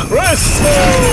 Christmas!